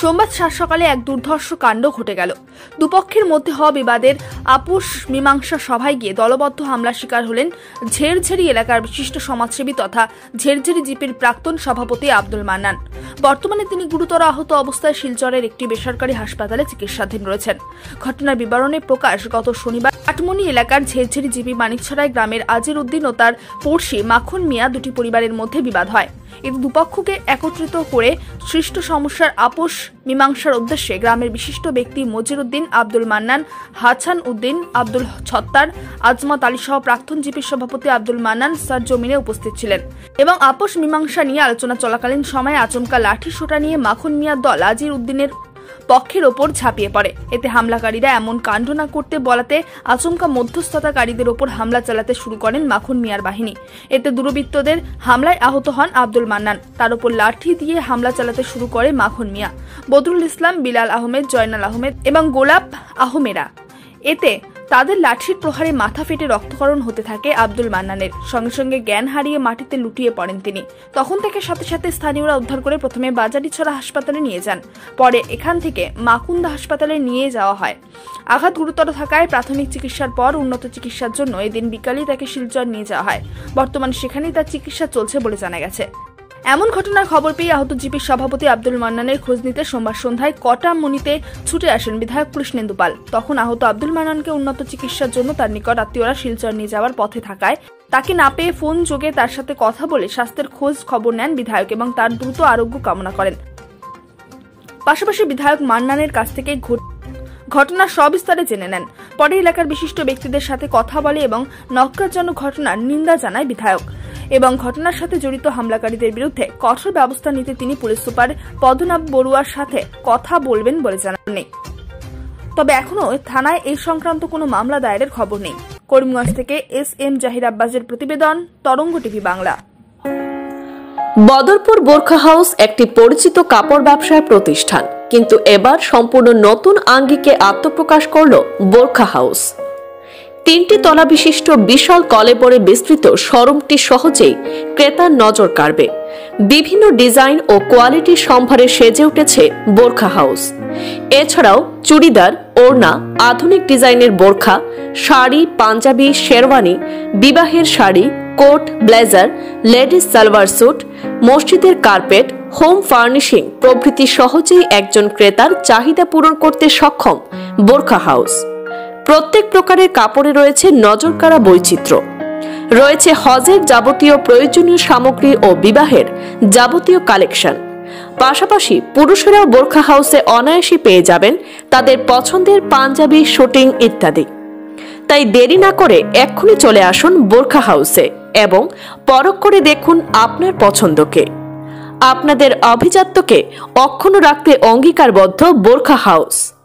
সোমবার সাত সকালে এক দুর্ধর্ষ কাণ্ড ঘটে গেল। দুপক্ষের মধ্যে হওয়া বিবাদের আপোষ মীমাংসা সভায় গিয়ে দলবদ্ধ হামলার শিকার হলেন ঝেরঝেরি এলাকার বিশিষ্ট সমাজসেবী তথা ঝেরঝেরি জিপির প্রাক্তন সভাপতি আব্দুল মান্নান। বর্তমানে তিনি গুরুতর আহত অবস্থায় শিলচরের একটি বেসরকারি হাসপাতালে চিকিৎসাধীন রয়েছেন। ঘটনার বিবরণে প্রকাশ, গত শনিবার কাটমনি এলাকার ঝেরঝেরি জিপি মানিকছড়াই গ্রামের আজির উদ্দিন ও তার পড়শি মাখন মিয়া দুটি পরিবারের মধ্যে বিবাদ হয়। এতে দুপক্ষকে একত্রিত করে সৃষ্ট সমস্যার আপোষ মীমাংসার উদ্দেশ্যে গ্রামের বিশিষ্ট ব্যক্তি মজির উদ্দিন আব্দুল মান্নান, হাছান উদ্দিন আব্দুল ছত্তার, আজমত আলী সহ প্রাক্তন জিপির সভাপতি আব্দুল মান্নান স্যার জমিনে উপস্থিত ছিলেন এবং আপোষ মীমাংসা নিয়ে আলোচনা চলাকালীন সময়ে আচমকা লাঠি সোটা নিয়ে মাখন মিয়া দল আজির উদ্দিনের পক্ষের ওপর ঝাঁপিয়ে পড়ে। এতে হামলাকারীরা এমন কাণ্ড না করতে বলাতে আচমকা মধ্যস্থতাকারীদের ওপর হামলা চালাতে শুরু করেন মাখন মিয়ার বাহিনী। এতে দুর্বৃত্তদের হামলায় আহত হন আব্দুল মান্নান। তার ওপর লাঠি দিয়ে হামলা চালাতে শুরু করে মাখন মিয়া। বদরুল ইসলাম, বিলাল আহমেদ, জয়নাল আহমেদ এবং গোলাপ আহমেরা। এতে তাদের লাঠির প্রহারে মাথা ফেটে রক্তকরণ হতে থাকে আব্দুল মান্নানের। সঙ্গে সঙ্গে জ্ঞান হারিয়ে মাটিতে লুটিয়ে পড়েন তিনি। তখন থেকে সাথে সাথে স্থানীয়রা উদ্ধার করে প্রথমে বাজারিছড়া হাসপাতালে নিয়ে যান। পরে এখান থেকে মাকুন্দা হাসপাতালে নিয়ে যাওয়া হয়। আঘাত গুরুতর থাকায় প্রাথমিক চিকিৎসার পর উন্নত চিকিৎসার জন্য এদিন বিকালেই তাকে শিলচর নিয়ে যাওয়া হয়। বর্তমানে সেখানেই তার চিকিৎসা চলছে বলে জানা গেছে। এমন ঘটনার খবর পেয়ে আহত জিপির সভাপতি আব্দুল মান্নানের খোঁজ নিতে সোমবার সন্ধ্যায় কটা মনিতে ছুটে আসেন বিধায়ক কৃষ্ণেন্দু পাল। তখন আহত আব্দুল মান্নানকে উন্নত চিকিৎসার জন্য তার নিকট আত্মীয়রা শিলচর নিয়ে যাওয়ার পথে থাকায় তাকে না পেয়ে ফোন যোগে তার সাথে কথা বলে স্বাস্থ্যের খোঁজ খবর নেন বিধায়ক এবং তার দ্রুত আরোগ্য কামনা করেন। পাশাপাশি বিধায়ক মান্নানের কাছ থেকে ঘটনার সবিস্তারে জেনে নেন। পরে এলাকার বিশিষ্ট ব্যক্তিদের সাথে কথা বলে এবং নক্কারজনক ঘটনার নিন্দা জানায় বিধায়ক। এবং ঘটনার সাথে জড়িত হামলাকারীদের বিরুদ্ধে কঠোর ব্যবস্থা নিতে তিনি পুলিশ সুপার পদনাভ বড়ুয়ার সাথে কথা বলবেন বলে জানান তবে এখনও থানায় এই সংক্রান্ত কোনো মামলা দায়েরের খবর নেই। করিমগঞ্জ থেকে এস এম জাহির আব্বাসের প্রতিবেদন, তরঙ্গ টিভি বাংলা। বদরপুর বোরখা হাউস একটি পরিচিত কাপড় ব্যবসার প্রতিষ্ঠান। কিন্তু এবার সম্পূর্ণ নতুন আঙ্গিকে আত্মপ্রকাশ করল বোরখা হাউস। তিনটি তলা বিশিষ্ট বিশাল কলেবরে বিস্তৃত শোরুমটি সহজেই ক্রেতার নজর কাড়বে। বিভিন্ন ডিজাইন ও কোয়ালিটি সম্ভারে সেজে উঠেছে বোরখা হাউস। এছাড়াও চুড়িদার, ওড়না, আধুনিক ডিজাইনের বোরখা, শাড়ি, পাঞ্জাবি, শেরওয়ানি, বিবাহের sari, coat, blazer, ladies salwar suit, মসজিদের কার্পেট, হোম ফার্নিশিং প্রভৃতি সহজেই একজন ক্রেতার চাহিদা পূরণ করতে সক্ষম বোরখা হাউস। প্রত্যেক প্রকারের কাপড়ে রয়েছে নজরকাড়া বৈচিত্র্য। রয়েছে হজের যাবতীয় প্রয়োজনীয় সামগ্রী ও বিবাহের যাবতীয় কালেকশন। পাশাপাশি পুরুষেরাও বোরখা হাউসে অনায়াসী পেয়ে যাবেন তাদের পছন্দের পাঞ্জাবি, শুটিং ইত্যাদি। তাই দেরি না করে এক্ষুনি চলে আসুন বোরখা হাউসে এবং পরখ করে দেখুন আপনার পছন্দকে। আপনাদের অভিজাত্যকে অক্ষুণ্ণ রাখতে অঙ্গীকারবদ্ধ বোরখা হাউস।